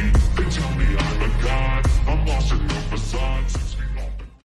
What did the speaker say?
beat.